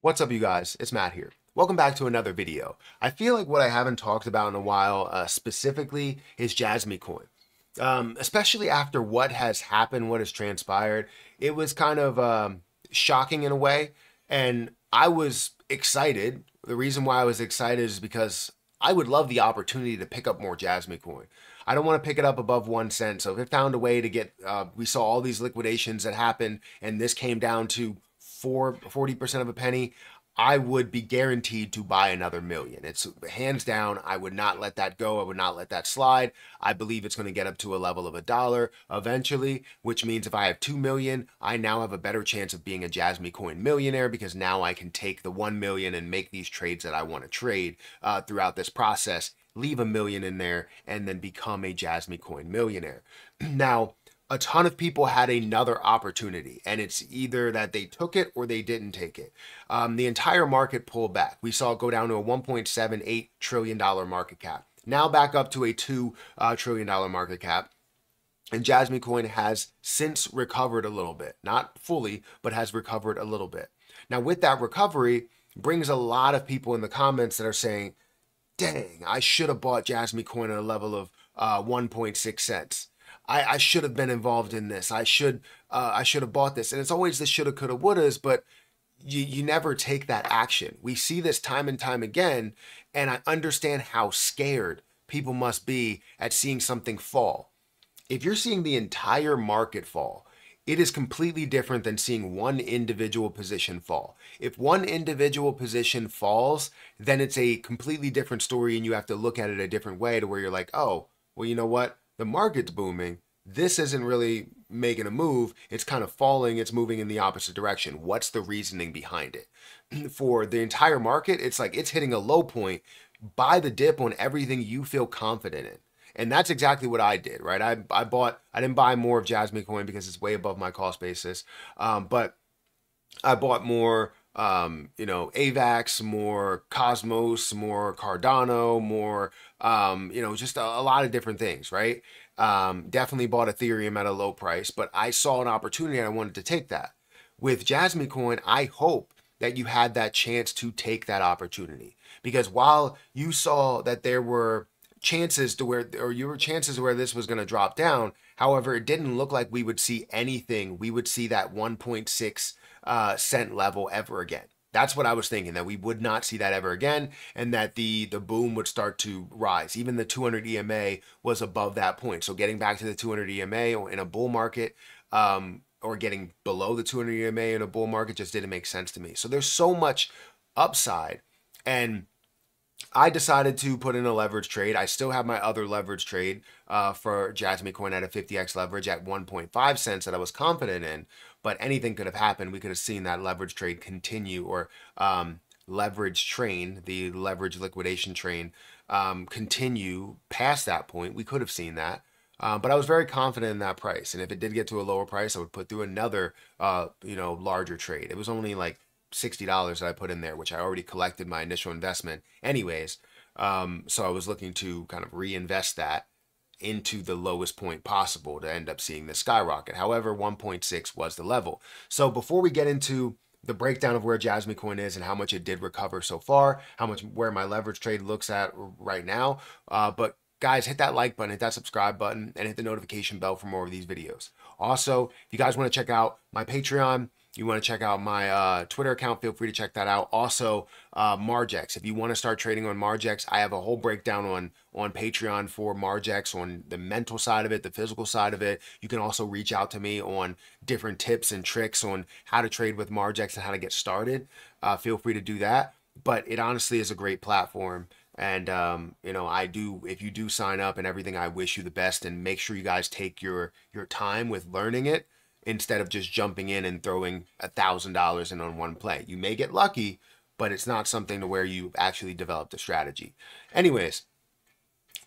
What's up you guys? It's Matt here. Welcome back to another video. I feel like what I haven't talked about in a while uh, specifically is Jasmine Coin. Um, especially after what has happened, what has transpired. It was kind of um, shocking in a way. And I was excited. The reason why I was excited is because I would love the opportunity to pick up more Jasmine Coin. I don't want to pick it up above one cent. So if it found a way to get, uh, we saw all these liquidations that happened and this came down to four, 40% of a penny, I would be guaranteed to buy another million. It's hands down. I would not let that go. I would not let that slide. I believe it's going to get up to a level of a dollar eventually, which means if I have 2 million, I now have a better chance of being a Jasmine coin millionaire because now I can take the 1 million and make these trades that I want to trade uh, throughout this process, leave a million in there, and then become a Jasmine coin millionaire. now, a ton of people had another opportunity, and it's either that they took it or they didn't take it. Um, the entire market pulled back. We saw it go down to a $1.78 trillion market cap. Now back up to a $2 uh, trillion market cap. And Jasmine Coin has since recovered a little bit. Not fully, but has recovered a little bit. Now, with that recovery, brings a lot of people in the comments that are saying, dang, I should have bought Jasmine Coin at a level of uh, 1.6 cents. I, I should have been involved in this. I should uh, I should have bought this. And it's always the shoulda, coulda, wouldas, but you, you never take that action. We see this time and time again, and I understand how scared people must be at seeing something fall. If you're seeing the entire market fall, it is completely different than seeing one individual position fall. If one individual position falls, then it's a completely different story and you have to look at it a different way to where you're like, oh, well, you know what? The market's booming. This isn't really making a move. It's kind of falling. It's moving in the opposite direction. What's the reasoning behind it? For the entire market, it's like it's hitting a low point. Buy the dip on everything you feel confident in. And that's exactly what I did, right? I, I bought, I didn't buy more of Jasmy Coin because it's way above my cost basis. Um, but I bought more um, you know, AVAX, more Cosmos, more Cardano, more, um, you know, just a, a, lot of different things, right? Um, definitely bought Ethereum at a low price, but I saw an opportunity and I wanted to take that. With Jasmine Coin, I hope that you had that chance to take that opportunity because while you saw that there were chances to where or you were chances where this was going to drop down however it didn't look like we would see anything we would see that 1.6 uh, cent level ever again. That's what I was thinking that we would not see that ever again, and that the the boom would start to rise. Even the 200 EMA was above that point. So getting back to the 200 EMA in a bull market, um, or getting below the 200 EMA in a bull market just didn't make sense to me. So there's so much upside, and I decided to put in a leverage trade. I still have my other leverage trade uh, for Jasmine Coin at a 50x leverage at 1.5 cents that I was confident in, but anything could have happened. We could have seen that leverage trade continue or um, leverage train, the leverage liquidation train, um, continue past that point. We could have seen that. Uh, but I was very confident in that price, and if it did get to a lower price, I would put through another, uh, you know, larger trade. It was only like $60 that I put in there, which I already collected my initial investment anyways. Um, so I was looking to kind of reinvest that into the lowest point possible to end up seeing the skyrocket. However, 1.6 was the level. So before we get into the breakdown of where Jasmy Coin is and how much it did recover so far, how much where my leverage trade looks at right now, uh, but guys, hit that like button, hit that subscribe button, and hit the notification bell for more of these videos. Also, if you guys want to check out my Patreon, you want to check out my uh, Twitter account, feel free to check that out. Also, uh, Margex. If you want to start trading on Margex, I have a whole breakdown on on Patreon for Margex on the mental side of it, the physical side of it. You can also reach out to me on different tips and tricks on how to trade with Margex and how to get started. Uh, feel free to do that. But it honestly is a great platform. And um, you know, I do. If you do sign up and everything, I wish you the best. And make sure you guys take your your time with learning it instead of just jumping in and throwing a thousand dollars in on one play. You may get lucky, but it's not something to where you actually developed a strategy. Anyways,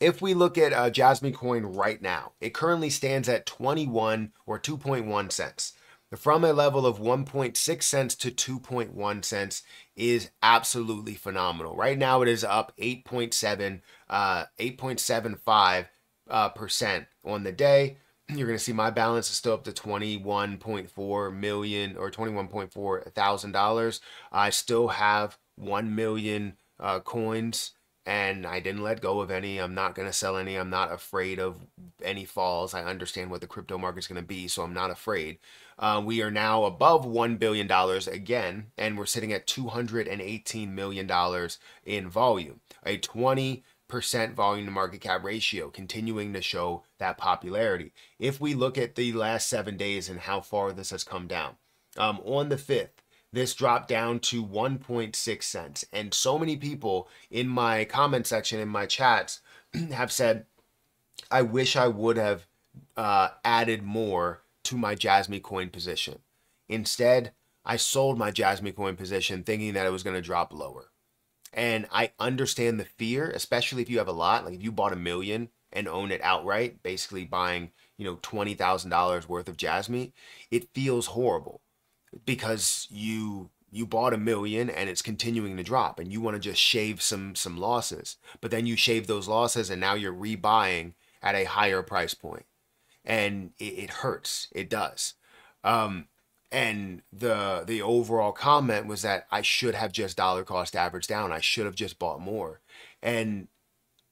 if we look at uh, Jasmy Coin right now, it currently stands at 21 or 2.1 cents. From a level of 1.6 cents to 2.1 cents is absolutely phenomenal. Right now, it is up 8.7, uh, 8.75 uh, percent on the day. You're going to see my balance is still up to 21.4 million or 21.4 thousand dollars. I still have 1 million uh, coins and I didn't let go of any. I'm not going to sell any. I'm not afraid of any falls. I understand what the crypto market's going to be, so I'm not afraid. Uh, we are now above $1 billion again, and we're sitting at $218 million in volume, a 20% volume to market cap ratio, continuing to show that popularity. If we look at the last seven days and how far this has come down, um, on the 5th, this dropped down to 1.6 cents. And so many people in my comment section, in my chats, have said, I wish I would have uh, added more to my Jasmine coin position. Instead, I sold my Jasmine coin position thinking that it was going to drop lower. And I understand the fear, especially if you have a lot. Like if you bought a million and own it outright, basically buying, you know, $20,000 worth of Jasmine, it feels horrible because you you bought a million and it's continuing to drop and you want to just shave some some losses. But then you shave those losses and now you're rebuying at a higher price point. And it, it hurts. It does. Um, and the the overall comment was that I should have just dollar cost averaged down I should have just bought more and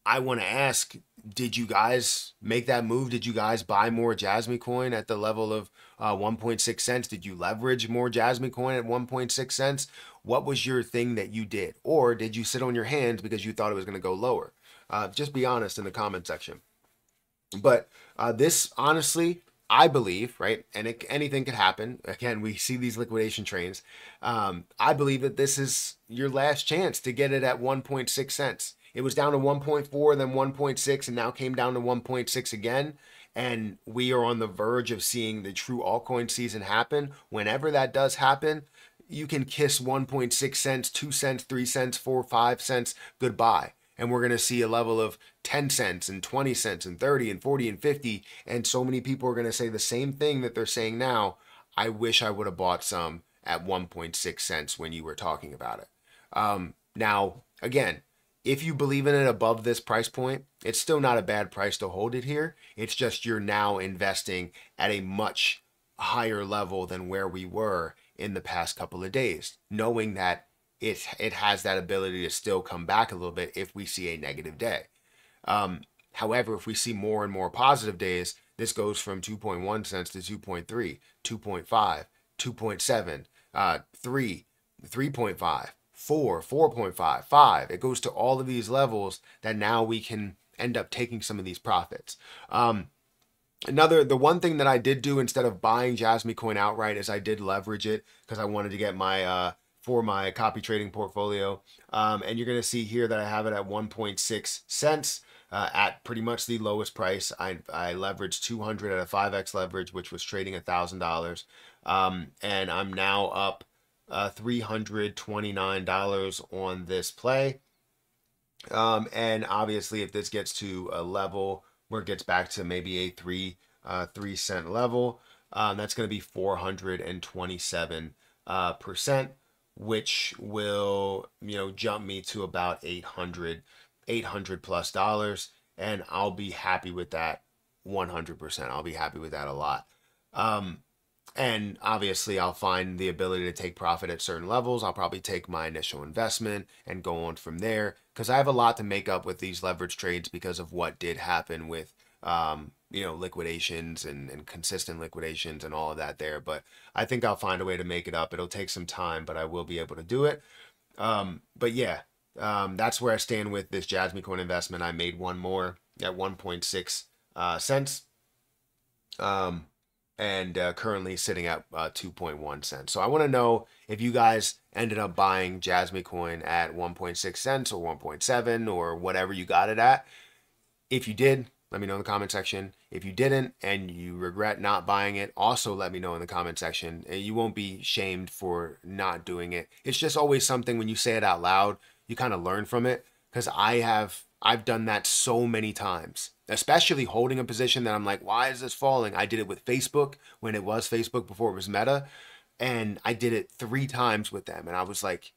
I want to ask did you guys make that move? Did you guys buy more Jasmine coin at the level of uh, 1.6 cents? Did you leverage more Jasmine coin at 1.6 cents? What was your thing that you did? Or did you sit on your hands because you thought it was going to go lower? Uh, just be honest in the comment section. But uh, this, honestly, I believe, right, and it, anything could happen. Again, we see these liquidation trains. Um, I believe that this is your last chance to get it at 1.6 cents. It was down to 1.4, then 1.6, and now came down to 1.6 again. And we are on the verge of seeing the true altcoin season happen. Whenever that does happen, you can kiss 1.6 cents, 2 cents, 3 cents, 4, 5 cents goodbye. And we're going to see a level of 10 cents and 20 cents and 30 and 40 and 50. And so many people are going to say the same thing that they're saying now. I wish I would have bought some at 1.6 cents when you were talking about it. Um, now, again, if you believe in it above this price point, it's still not a bad price to hold it here. It's just you're now investing at a much higher level than where we were in the past couple of days, knowing that it it has that ability to still come back a little bit if we see a negative day. Um, however, if we see more and more positive days, this goes from 2.1 cents to 2.3, 2.5, 2.7, uh, 3, 3.5, four, 4.5, five. It goes to all of these levels that now we can end up taking some of these profits. Um, another, the one thing that I did do instead of buying Jasmy Coin outright is I did leverage it because I wanted to get my, uh, for my copy trading portfolio. Um, and you're going to see here that I have it at 1.6 cents. Uh, at pretty much the lowest price. I, I leveraged 200 at a 5x leverage, which was trading $1,000. Um, and I'm now up uh, $329 on this play. Um, and obviously, if this gets to a level where it gets back to maybe a three uh, three cent level, um, that's going to be 427 uh, percent, which will you know jump me to about 800 800 plus dollars, and I'll be happy with that 100 percent. I'll be happy with that a lot. Um, and obviously, I'll find the ability to take profit at certain levels. I'll probably take my initial investment and go on from there because I have a lot to make up with these leverage trades because of what did happen with, um, you know, liquidations and, and consistent liquidations and all of that there. But I think I'll find a way to make it up. It'll take some time, but I will be able to do it. Um, but yeah, um, that's where I stand with this Jasmine coin investment. I made one more at 1.6 uh, cents. Um, and uh, currently sitting at uh, 2.1 cents. So I want to know if you guys ended up buying Jasmine coin at 1.6 cents or 1.7 or whatever you got it at. If you did, let me know in the comment section. If you didn't and you regret not buying it, also let me know in the comment section. And you won't be shamed for not doing it. It's just always something when you say it out loud, you kind of learn from it. Because I have I've done that so many times, especially holding a position that I'm like, why is this falling? I did it with Facebook when it was Facebook before it was Meta. And I did it three times with them. And I was like,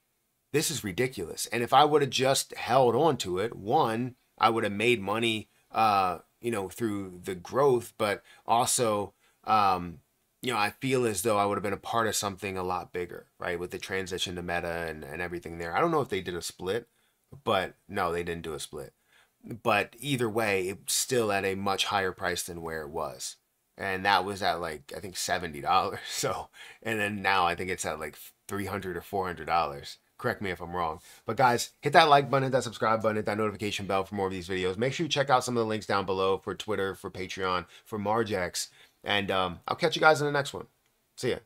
this is ridiculous. And if I would have just held on to it, one, I would have made money uh, you know, through the growth, but also, um, you know, I feel as though I would have been a part of something a lot bigger, right? With the transition to meta and, and everything there. I don't know if they did a split, but no, they didn't do a split. But either way, it's still at a much higher price than where it was. And that was at like, I think $70. So, and then now I think it's at like 300 or $400. Correct me if I'm wrong. But guys, hit that like button, hit that subscribe button, hit that notification bell for more of these videos. Make sure you check out some of the links down below for Twitter, for Patreon, for Margex. And um, I'll catch you guys in the next one. See ya.